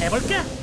해볼까?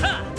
신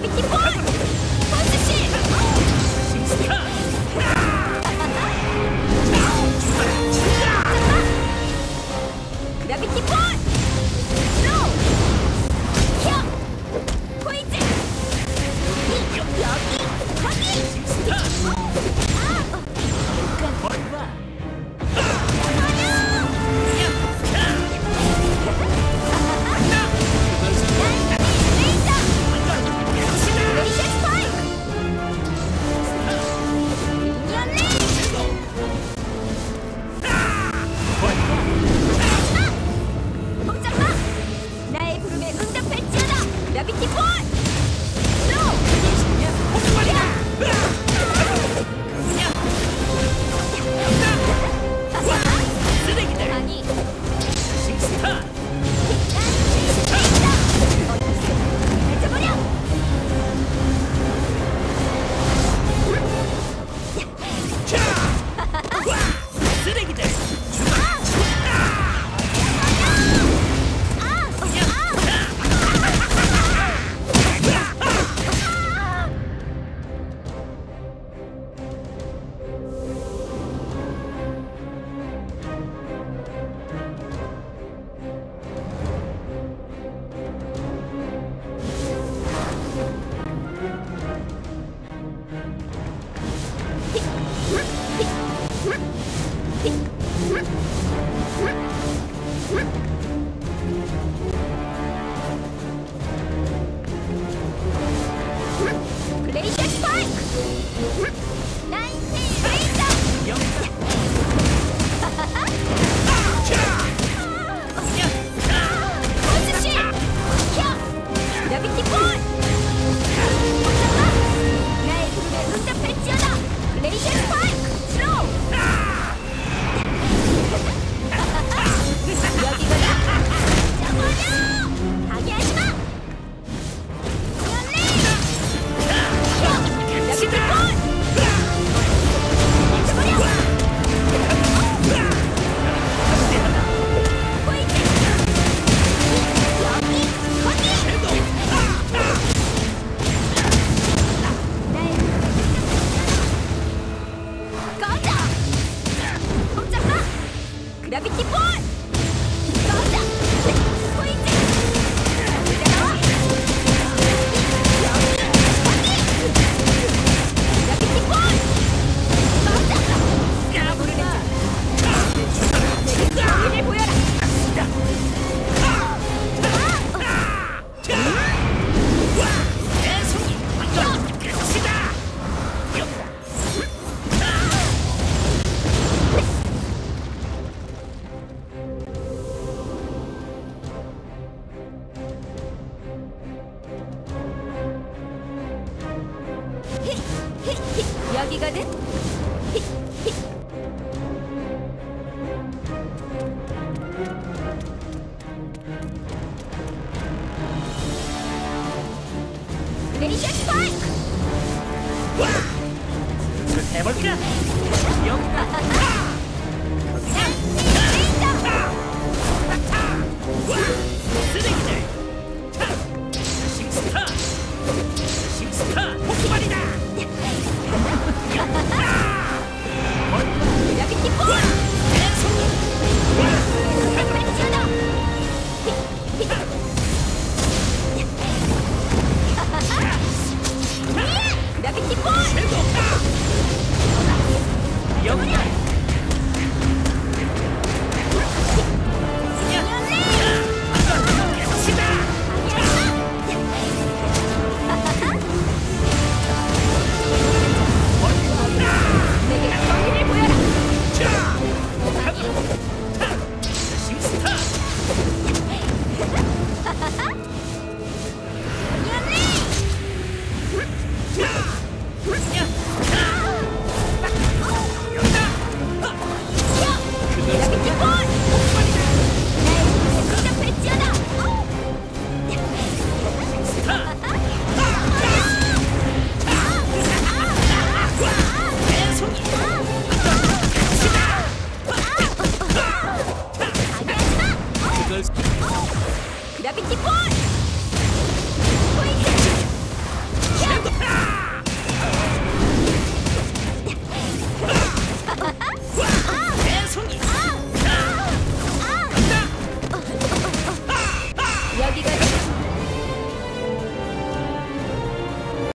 폭